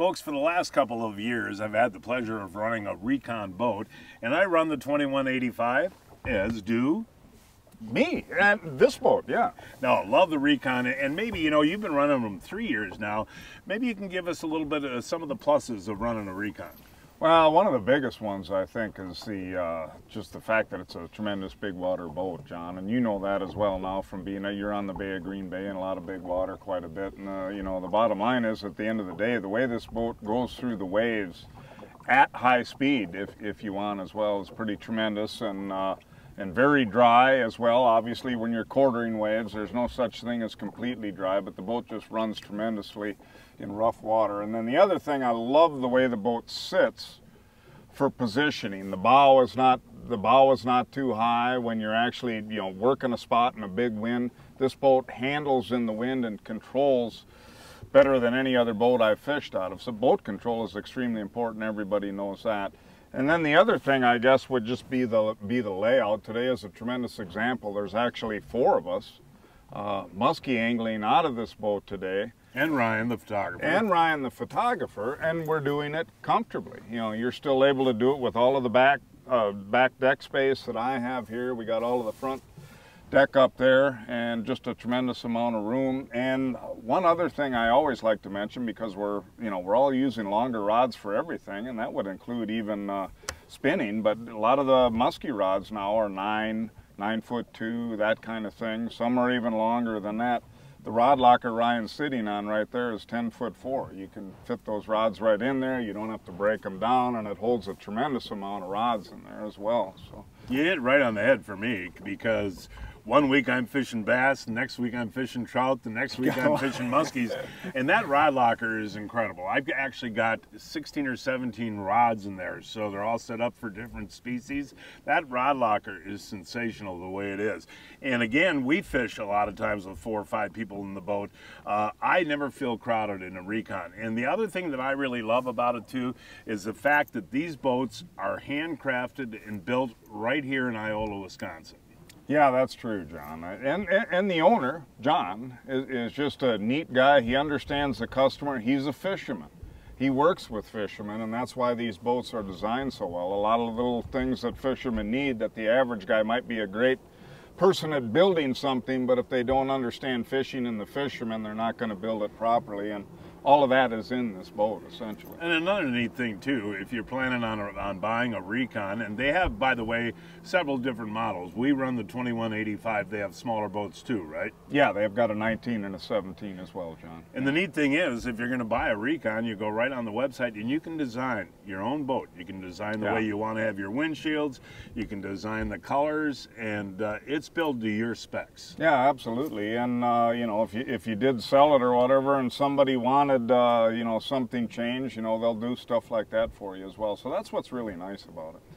Folks, for the last couple of years, I've had the pleasure of running a recon boat, and I run the 2185, as do me and this boat, yeah. No, love the Recon, and maybe you know you've been running them three years now. Maybe you can give us a little bit of some of the pluses of running a Recon. Well, one of the biggest ones I think is the uh, just the fact that it's a tremendous big water boat, John, and you know that as well now from being you're on the Bay of Green Bay and a lot of big water quite a bit. And uh, you know the bottom line is at the end of the day, the way this boat goes through the waves at high speed, if if you want as well, is pretty tremendous and. Uh, and very dry as well. Obviously, when you're quartering waves, there's no such thing as completely dry, but the boat just runs tremendously in rough water. And then the other thing, I love the way the boat sits for positioning. The bow is not the bow is not too high when you're actually you know working a spot in a big wind. This boat handles in the wind and controls better than any other boat I've fished out of. So boat control is extremely important. Everybody knows that. And then the other thing I guess would just be the be the layout. Today is a tremendous example. There's actually four of us uh, muskie angling out of this boat today. And Ryan, the photographer. And Ryan, the photographer, and we're doing it comfortably. You know, you're still able to do it with all of the back uh, back deck space that I have here. We got all of the front deck up there and just a tremendous amount of room. And one other thing I always like to mention because we're, you know, we're all using longer rods for everything and that would include even uh, spinning, but a lot of the musky rods now are nine, nine foot two, that kind of thing. Some are even longer than that. The rod locker Ryan's sitting on right there is 10 foot four. You can fit those rods right in there. You don't have to break them down and it holds a tremendous amount of rods in there as well. So You hit right on the head for me because one week I'm fishing bass, next week I'm fishing trout, the next week I'm fishing muskies. And that rod locker is incredible. I've actually got 16 or 17 rods in there, so they're all set up for different species. That rod locker is sensational the way it is. And again, we fish a lot of times with four or five people in the boat. Uh, I never feel crowded in a recon. And the other thing that I really love about it too is the fact that these boats are handcrafted and built right here in Iola, Wisconsin. Yeah, that's true, John. Uh, and, and, and the owner, John, is, is just a neat guy. He understands the customer. He's a fisherman. He works with fishermen, and that's why these boats are designed so well. A lot of little things that fishermen need that the average guy might be a great person at building something, but if they don't understand fishing and the fishermen, they're not going to build it properly. And all of that is in this boat essentially. And another neat thing too, if you're planning on on buying a Recon, and they have, by the way, several different models. We run the 2185. They have smaller boats too, right? Yeah, they've got a 19 and a 17 as well, John. And the neat thing is, if you're going to buy a Recon, you go right on the website and you can design your own boat. You can design the yeah. way you want to have your windshields. You can design the colors, and uh, it's built to your specs. Yeah, absolutely. And uh, you know, if you if you did sell it or whatever, and somebody wanted wanted, uh, you know, something changed, you know, they'll do stuff like that for you as well. So that's what's really nice about it.